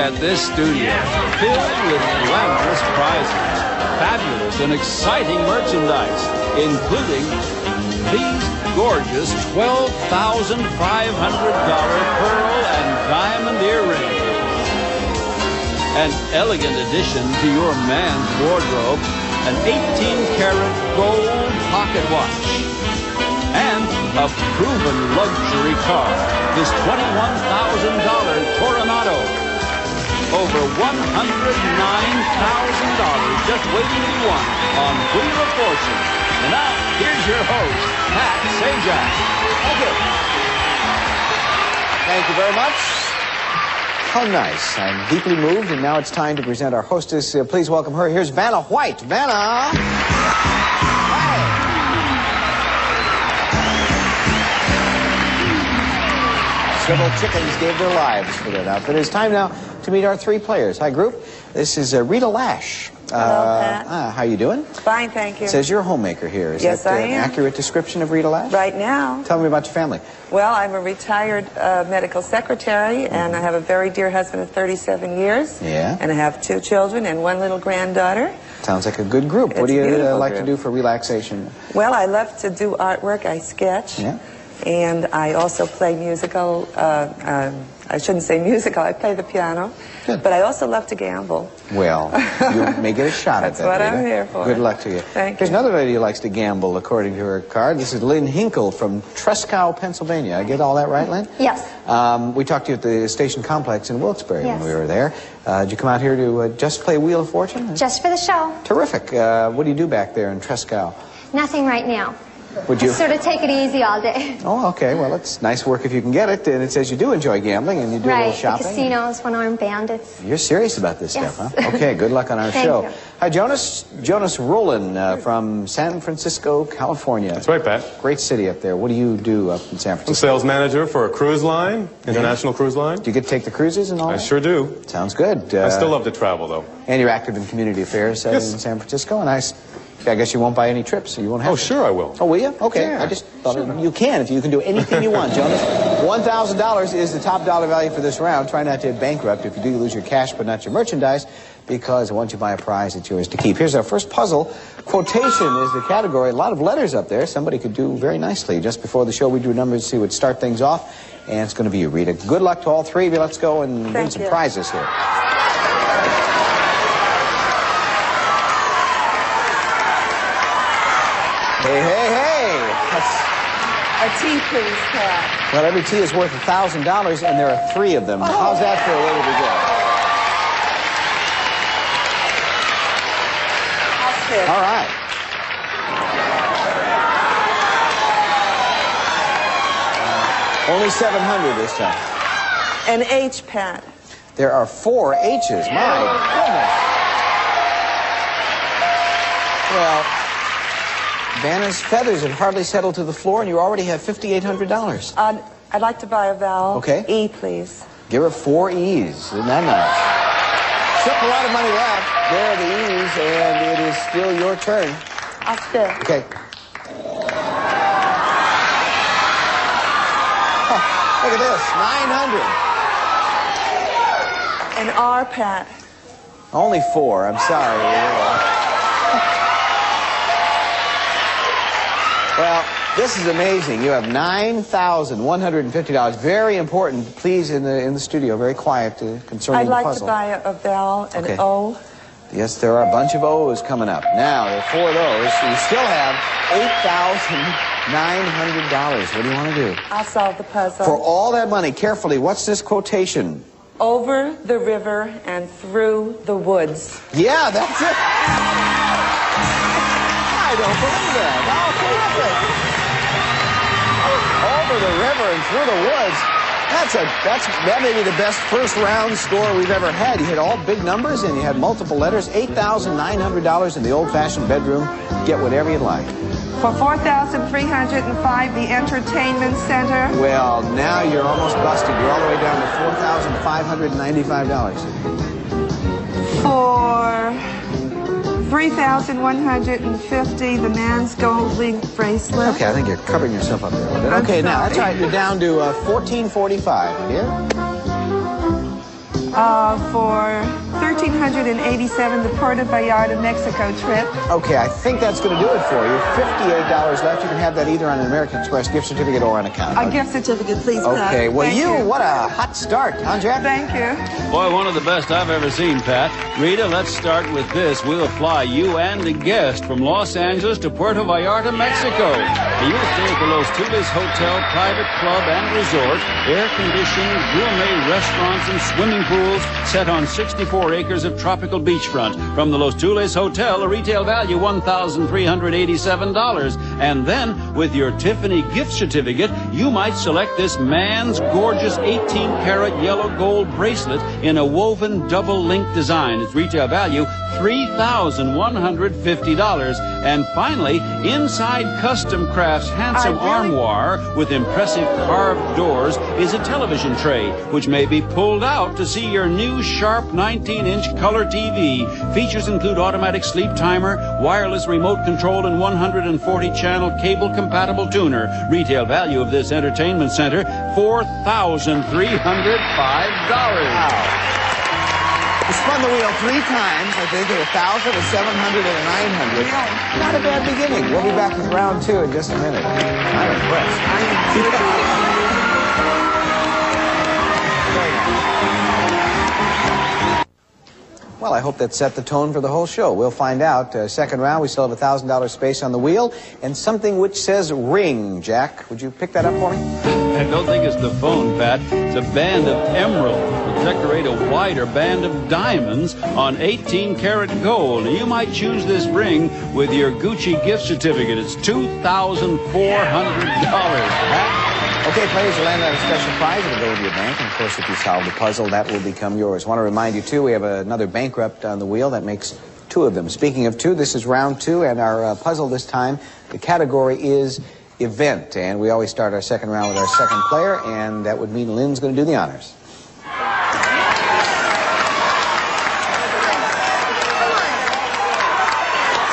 at this studio, filled with glamorous prizes, fabulous and exciting merchandise, including these gorgeous $12,500 pearl and diamond earrings. An elegant addition to your man's wardrobe, an 18-karat gold pocket watch, and a proven luxury car, this $21,000 Coronado. Over $109,000 just waiting to be won on Wheel of Fortune. And now, here's your host, Pat Sajak. Thank you. Thank you very much. How nice. I'm deeply moved, and now it's time to present our hostess. Uh, please welcome her. Here's Vanna White. Vanna! Several chickens gave their lives for that outfit. It's time now to meet our three players. Hi, group. This is uh, Rita Lash. Hello, Uh, Pat. ah, how you doing? Fine, thank you. It says you're a homemaker here. Is Yes, that uh, I an am. accurate description of Rita Lash? right now, Tell me about your family. well, I'm a retired uh, medical secretary, and I have a very dear husband of 37 years. Yeah. And I have two children and one little granddaughter. Sounds like a good group. what do you uh, like to do for relaxation? Well, I love to do artwork. I sketch. Yeah. And I also play musical. Uh, um, I shouldn't say musical. I play the piano. Good. But I also love to gamble. Well, you may get a shot at that. That's what I'm here for. Good luck to you. Thank Here's you. another lady who likes to gamble, according to her card. This is Lynn Hinkle from Tresckow, Pennsylvania. I get all that right, Lynn? Yes. Um, we talked to you at the station complex in Wilkes-Barre Yes. when we were there. Uh, did you come out here to uh, just play Wheel of Fortune? Just for the show. Terrific. Uh, what do you do back there in Tresckow? Nothing right now. Would you? Just sort of take it easy all day. Oh, okay. Well, it's nice work if you can get it. And it says you do enjoy gambling and you do a right. little The shopping. casinos, one-armed bandits. You're serious about this Yes. stuff, huh? Okay, good luck on our Thank show. you. Hi, Jonas. Jonas Rowland uh, from San Francisco, California. That's right, Pat. Great city up there. What do you do up in San Francisco? I'm Francisco? sales manager for a cruise line, international cruise line. Do you get to take the cruises and all I that? sure do. Sounds good. Uh, I still love to travel, though. And you're active in community affairs uh, Yes. in San Francisco, and I, s- I guess you won't buy any trips, so you won't have Oh, to. sure I will. Oh, will you? Okay. Yeah, I just thought you can if you can do anything you want, Jonas. $1,000 is the top dollar value for this round. Try not to bankrupt if you do lose your cash but not your merchandise because once you to buy a prize, it's yours to keep. Here's our first puzzle. Quotation is the category. A lot of letters up there. Somebody could do very nicely. Just before the show, we drew numbers to see what start things off. And it's going to be you, Rita. Good luck to all three of you. Let's go and win some you. prizes here. Hey, hey, hey. That's- A tea, please, Pat. well, every tea is worth $1,000, and there are three of them. How's that for a way to begin? All right. Only 700 this time. An H, Pat. There are four H's. My goodness. Well, Vanna's feathers have hardly settled to the floor, and you already have $5,800. Uh, I'd like to buy a vowel. Okay. E, please. Give her four E's. Isn't that nice? Still a lot of money left. There are the E's, and it is still your turn. I'll sit. Okay. Look at this, 900. An R, Pat. Only four, I'm sorry. Well, this is amazing. You have $9,150. Very important. Please, in the in the studio, very quiet uh, concerning I'd the like puzzle. to buy a, a vowel, an Okay. O. Yes, there are a bunch of O's coming up. Now, there are four of those. You still have $8,900. What do you want to do? I'll solve the puzzle. For all that money, carefully, what's this quotation? Over the river and through the woods. Yeah, that's it. I don't believe that. Oh, terrific. Over the river and through the woods. That's a that's that may be the best first round score we've ever had. You hit all big numbers and you had multiple letters. Eight thousand nine hundred dollars in the old fashioned bedroom. Get whatever you'd like. For 4305 the Entertainment Center. Well, now you're almost busted. You're all the way down to four thousand five hundred ninety five dollars. For 3150 the man's gold link bracelet. Okay, I think you're covering yourself up there a little bit. I'm Okay, now that's all right. You're down to uh, 1445 here. Uh, for 1387 the Puerto Vallarta, Mexico trip. Okay, I think that's going to do it for you. $58 left. You can have that either on an American Express gift certificate or on account. A gift certificate, please, Pat. Okay, well, Thank you, what a hot start, huh, Jack? Thank you. Boy, one of the best I've ever seen, Pat. Rita, let's start with this. We'll fly you and a guest from Los Angeles to Puerto Vallarta, Mexico. You'll stay at the Los Tules Hotel, private club and resort, air-conditioned, gourmet restaurants and swimming pools set on 64 acres of tropical beachfront. From the Los Tules Hotel, a retail value $1,387. And then, with your Tiffany gift certificate, you might select this man's gorgeous 18-karat yellow gold bracelet in a woven double link design. Its retail value $3,150. And finally, inside Custom Crafts' handsome really- armoire with impressive carved doors is a television tray, which may be pulled out to see your new sharp 19-inch color TV. Features include automatic sleep timer, wireless remote control, and 140-channel cable-compatible tuner. Retail value of this entertainment center, $4,305. You spun the wheel three times, I think, at 1,000, a 700, and a 900. Not a bad beginning. We'll be back with round two in just a minute. I'm impressed. Well, I hope that set the tone for the whole show. We'll find out. Uh, second round, we still have a $1,000 space on the wheel and something which says ring. Jack, would you pick that up for me? I don't think it's the phone, Pat. It's a band of emeralds to decorate a wider band of diamonds on 18 karat gold. You might choose this ring with your Gucci gift certificate. It's $2,400. Okay, players, you land on a special prize. It'll go to your bank. And of course, if you solve the puzzle, that will become yours. I want to remind you, too, we have another bankrupt on the wheel. That makes two of them. Speaking of two, this is round two, and our uh, puzzle this time, the category is event. And we always start our second round with our second player, and that would mean Lynn's going to do the honors.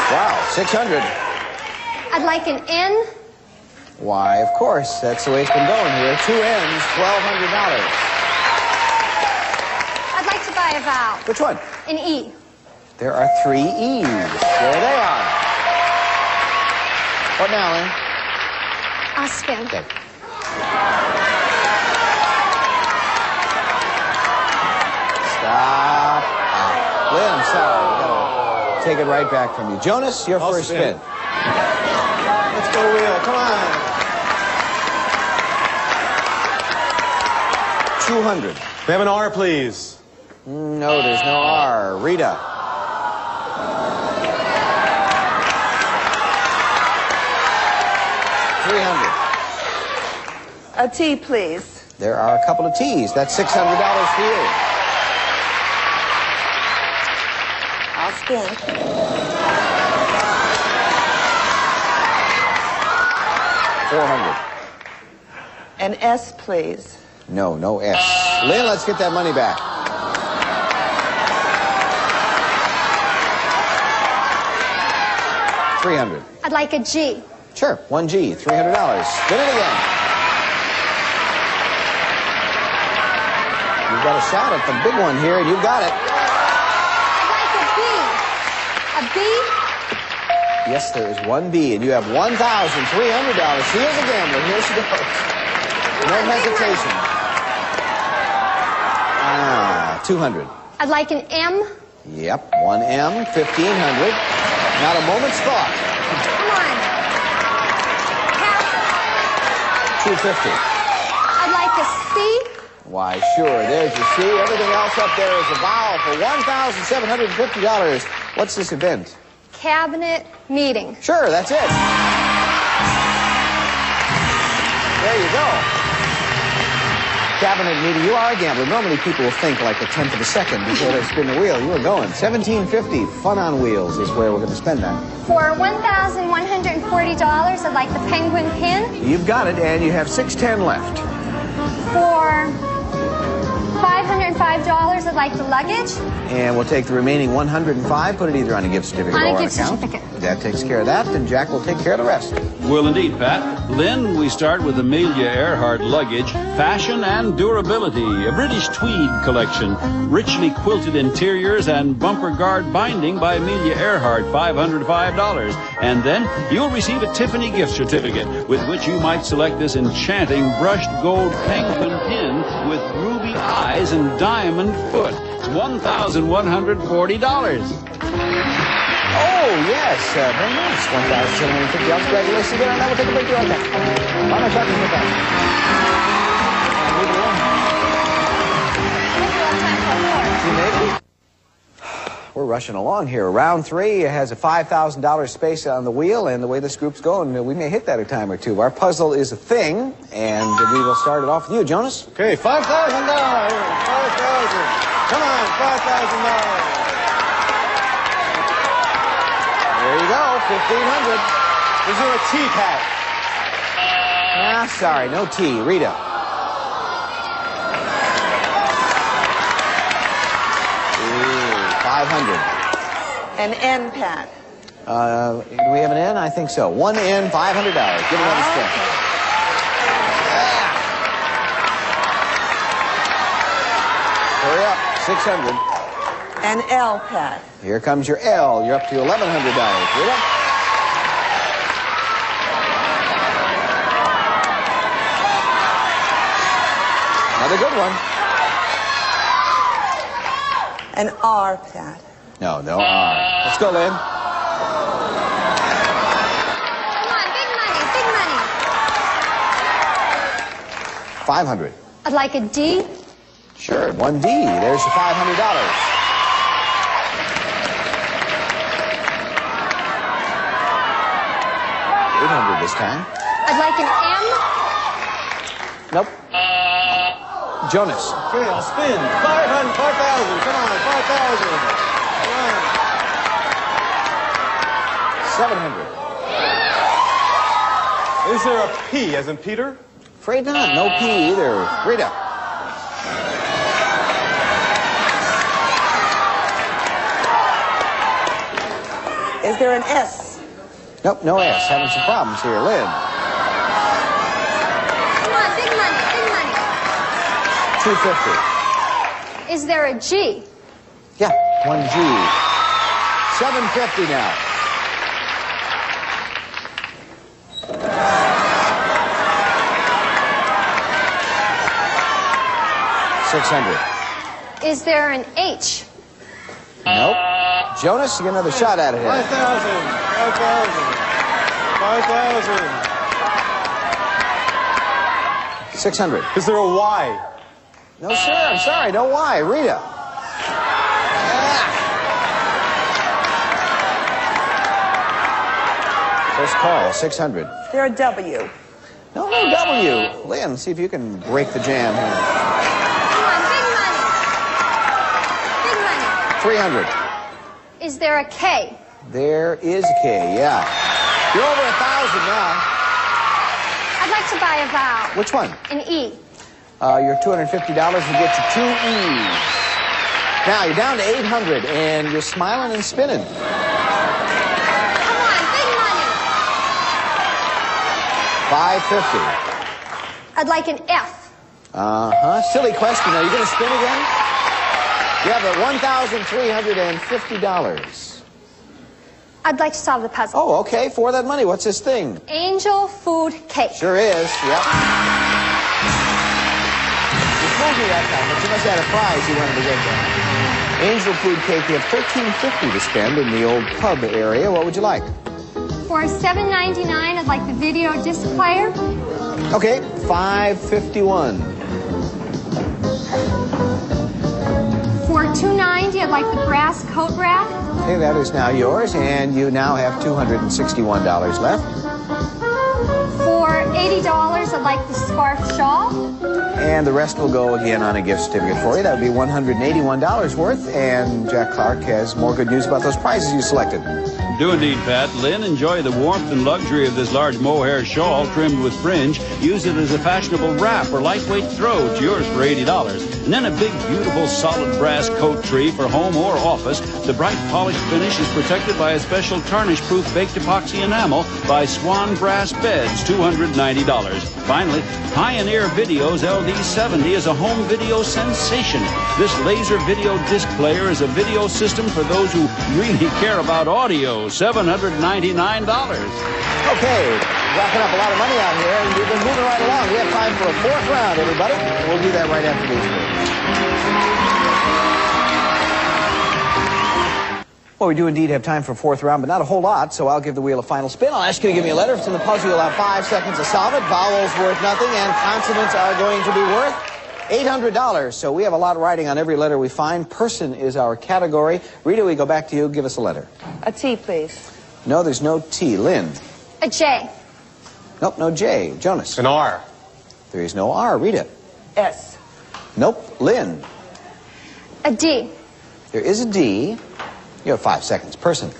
Wow, 600. I'd like an N. Why, of course, that's the way it's been going here. Two N's, $1,200. I'd like to buy a vowel. Which one? An E. There are three E's. There they are. What now, Lynn? I'll spin. Okay. Stop. Ah. Lynn, I'm sorry. We gotta take it right back from you. Jonas, your I'll first spin. spin. Come on. 200. We have an R, please. Mm, no, there's no R. Rita. Three hundred. A T, please. There are a couple of T's. That's six hundred dollars for you. I'll skin. 400. An S, please. No, no S. Lynn, let's get that money back. Three hundred. I'd like a G. Sure, one G, three hundred dollars. Spin it again. You've got a shot at the big one here, and you got it. I'd like a B. A B. Yes, there is one B, and you have one thousand three hundred dollars. She is a gambler. Here she goes. No hesitation. Ah, two hundred. I'd like an M. Yep, one M, fifteen hundred. Not a moment's thought. Come on. Pass. Two fifty. I'd like a C. Why, sure. There's your C. Everything else up there is a vowel for one thousand seven hundred fifty dollars. What's this event? Cabinet meeting. Sure, that's it. There you go. Cabinet meeting. You are a gambler. Normally people will think like a tenth of a second before they spin the wheel. You are going. 1750 Fun on Wheels is where we're going to spend that. For $1,140, I'd like the penguin pin. You've got it, and you have 610 left. For $505, I'd like the luggage. And we'll take the remaining 105, put it either on a gift certificate On a or gift account. certificate. That takes care of that, then Jack will take care of the rest. Will indeed, Pat. Lynn, we start with Amelia Earhart luggage, fashion and durability, a British tweed collection, richly quilted interiors and bumper guard binding by Amelia Earhart, $505. And then you'll receive a Tiffany gift certificate with which you might select this enchanting brushed gold penguin pin with ruby eyes and diamond foot. It's $1,140. Oh, yes, uh, very nice. 1,750 dollars. Congratulations again on that. We'll take a break here on that. Bye, my talking about that. We're rushing along here. Round three has a $5,000 space on the wheel, and the way this group's going, we may hit that a time or two. Our puzzle is a thing, and we will start it off with you, Jonas. Okay, $5,000. 5000 Come on, $5,000. There you go, 1500 Is there a tea pack? Ah, sorry, no T. Rita. 500 An N, Pat. Uh, do we have an N? I think so. One N, $500. Give another Oh, spin. Hurry up, 600 An L, Pat. Here comes your L. You're up to $1,100. Rita? Another good one. An R, Pat. No, no R. Let's go, Lynn. Come on, big money, big money. 500 I'd like a D. Sure, 1D. There's your $500. Eight hundred this time. I'd like an M. Nope. Jonas. Okay, I'll spin. 500, 5,000. Come on, 5,000. 700. Is there a P as in Peter? Afraid not. No P either. Rita. Is there an S? Nope, no S. Having some problems here. Lynn. Come on, big money, big money. 250. Is there a G? Yeah, 1G. 750 now. Six hundred. Is there an H? Nope. Jonas, you get another shot at it here. 5,000. 5,000. 5,000. Six hundred. Is there a Y? No, sir. I'm sorry. No why. Rita. First call. Six hundred. Is there a W? No, no W. Lynn, see if you can break the jam here. Come on, big money. Big money. Three hundred. Is there a K? There is a K. Yeah. You're over a thousand now. I'd like to buy a vowel. Which one? An E. Uh, your $250 will get you two E's. Now you're down to 800 and you're smiling and spinning. Come on, big money. 550. I'd like an F. Uh-huh. Silly question. Are you going to spin again? You have a $1,350. I'd like to solve the puzzle. Oh, okay. For that money, what's this thing? Angel food cake. Sure is. Yep. You told me that time, but you must have had a prize you wanted to get there. Angel Food Cake, you have $13.50 to spend in the old pub area. What would you like? For $7.99, I'd like the video disc player. Okay, 551. For $2.90, I'd like the brass coat rack. Okay, that is now yours, and you now have $261 left. For $80, I'd like the scarf shawl. And the rest will go again on a gift certificate for you. That would be $181 worth, and Jack Clark has more good news about those prizes you selected. Do indeed, Pat. Lynn, enjoy the warmth and luxury of this large mohair shawl trimmed with fringe. Use it as a fashionable wrap or lightweight throw. It's yours for $80. And then a big, beautiful, solid brass coat tree for home or office. The bright polished finish is protected by a special tarnish-proof baked epoxy enamel by Swan Brass Beds, $290. Finally, Pioneer Video's LD70 is a home video sensation. This laser video disc player is a video system for those who really care about audio, $799. Okay, racking up a lot of money out here, and we've been moving right along. We have time for a fourth round, everybody. We'll do that right after these. Well, we do indeed have time for a fourth round, but not a whole lot, so I'll give the wheel a final spin. I'll ask you to give me a letter. If it's in the puzzle, you'll have five seconds to solve it. Vowels worth nothing, and consonants are going to be worth $800. So we have a lot of writing on every letter we find. Person is our category. Rita, we go back to you. Give us a letter. A T, please. No, there's no T. Lynn. A J. Nope, no J. Jonas. An R. There is no R. Rita. S. Nope. Lynn. A D. There is a D. You have five seconds. Person.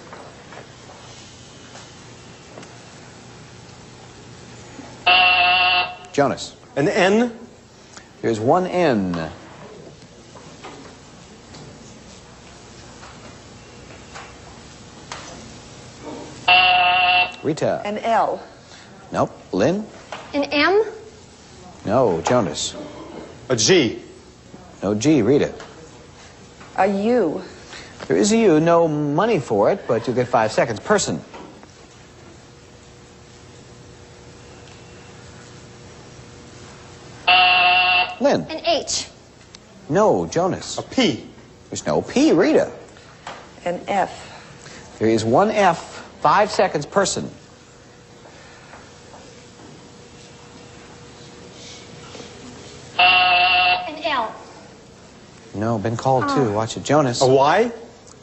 Jonas. An N. There's one N. Rita. An L. Nope. Lynn. An M. No. Jonas. A G. No G. Rita. A U. There is a U. No money for it, but you get five seconds. Person. Lynn. An H. No. Jonas. A P. There's no P. Rita. An F. There is one F. Five seconds. Person. An L. No. Been called too. Watch it. Jonas. A Y.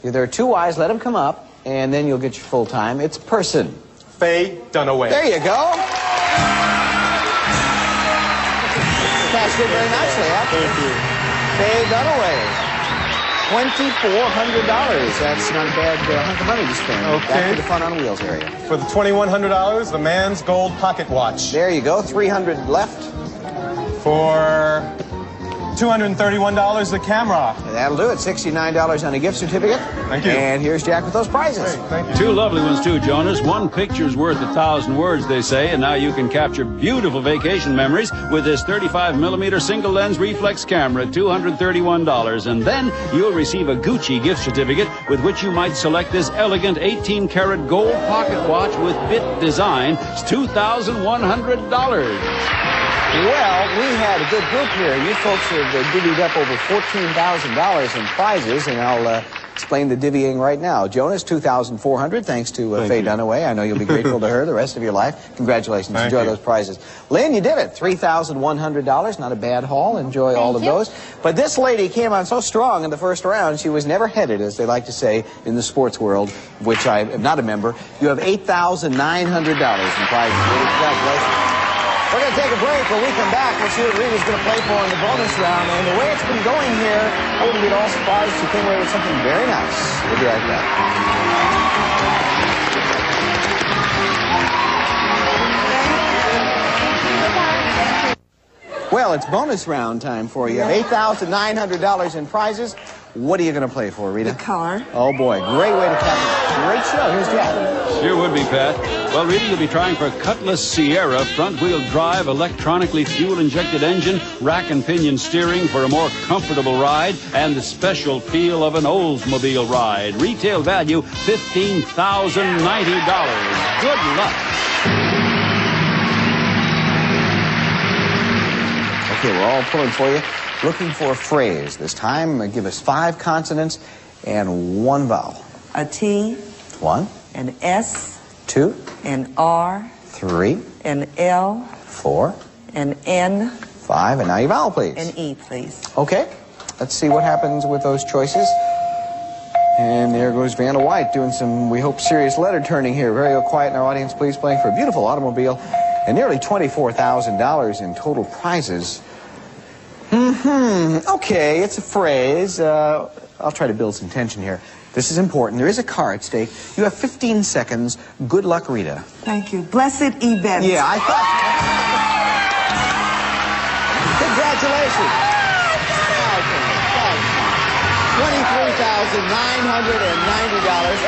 There are two Y's. Let them come up, and then you'll get your full time. It's person. Faye Dunaway. There you go. Passed it very nicely, huh? Thank you. Faye Dunaway. Twenty-four hundred dollars. That's not a bad uh, hunk of money to spend. Okay. Back Okay. to the fun on wheels area. For the $2,100, the man's gold pocket watch. There you go. Three hundred left. For $231, the camera. That'll do it. Sixty-nine dollars on a gift certificate. Thank you. And here's Jack with those prizes. Great, thank you. Two lovely ones, too, Jonas. One picture's worth a thousand words, they say, and now you can capture beautiful vacation memories with this 35 millimeter single lens reflex camera at $231. And then you'll receive a Gucci gift certificate with which you might select this elegant 18 karat gold pocket watch with bit design. It's $2,100. Well, we had a good group here. You folks have uh, divvied up over $14,000 in prizes, and I'll uh, explain the divvying right now. Jonas, 2400 thanks to uh, Thank Faye you. Dunaway. I know you'll be grateful to her the rest of your life. Congratulations. Thank Enjoy you. those prizes. Lynn, you did it. $3,100. Not a bad haul. Enjoy all of you. those. But this lady came on so strong in the first round, she was never headed, as they like to say in the sports world, which I am not a member. You have $8,900 in prizes. Congratulations. We're going to take a break. When we come back, we'll see what Rita's going to play for in the bonus round. And the way it's been going here, I wouldn't be at all surprised if she came away with something very nice. We'll be right back. Well, it's bonus round time for you. $8,900 in prizes. What are you going to play for, Rita? The car. Oh, boy. Great way to cap it. Great show. Here's Jack. Sure would be, Pat. Well, Rita, you'll be trying for Cutlass Ciera front-wheel drive, electronically fuel-injected engine, rack and pinion steering for a more comfortable ride, and the special feel of an Oldsmobile ride. Retail value $15,090. Good luck. Okay, we're all pulling for you. Looking for a phrase. This time, give us five consonants and one vowel. A T. One, An S. two, An R. three, An L. four, An N. five, and now your vowel, please. An E, please. Okay, let's see what happens with those choices. And there goes Vanna White doing some, we hope, serious letter turning here. Very quiet in our audience, please, playing for a beautiful automobile and nearly $24,000 in total prizes. Hmm, okay, it's a phrase. Uh, I'll try to build some tension here. This is important. There is a car at stake. You have 15 seconds. Good luck, Rita. Thank you. Blessed event. Yeah, I thought. Congratulations. Twenty-three thousand nine hundred and ninety dollars.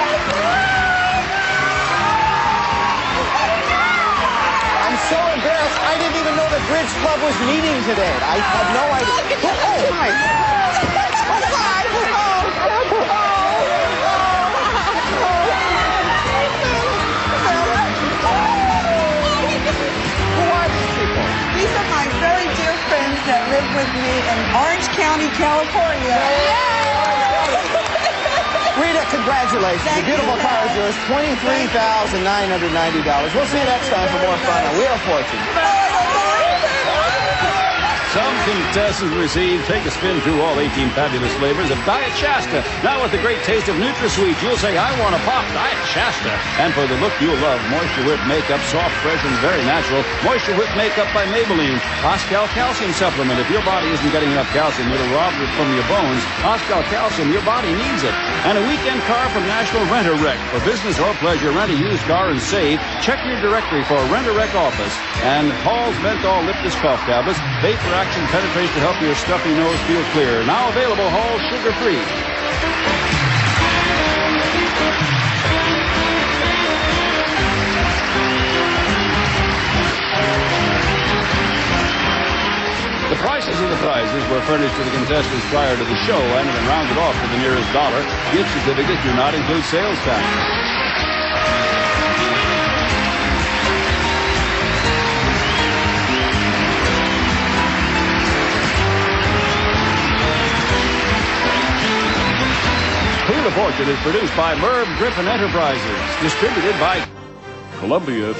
I'm so embarrassed. I didn't even know the Bridge Club was meeting today. I had no idea. Oh, oh, my. With me in Orange County, California. Rita, congratulations. Thank the beautiful car is yours. $23,990. We'll see you next time for more fun on Wheel of Fortune. Some contestants receive Take a spin through all 18 fabulous flavors of Diet Shasta. Now with the great taste of NutraSweet, you'll say, I want a pop Diet Shasta. And for the look you'll love, Moisture Whip Makeup, soft, fresh, and very natural. Moisture Whip Makeup by Maybelline. Os-Cal Calcium Supplement. If your body isn't getting enough calcium, it'll rob it from your bones. Os-Cal Calcium, your body needs it. And a weekend car from National Rent-A-Wreck. For business or pleasure, rent a used car and save. Check your directory for a Rent-A-Wreck office. And Hall's Mentho-Lyptus Cough Tablets. Vapor action penetrates to help your stuffy nose feel clear. Now available, Hall's sugar-free. The prices of the prizes were furnished to the contestants prior to the show and have been rounded off to the nearest dollar. Gift certificates do not include sales tax. Wheel of Fortune is produced by Merv Griffin Enterprises, distributed by Columbia.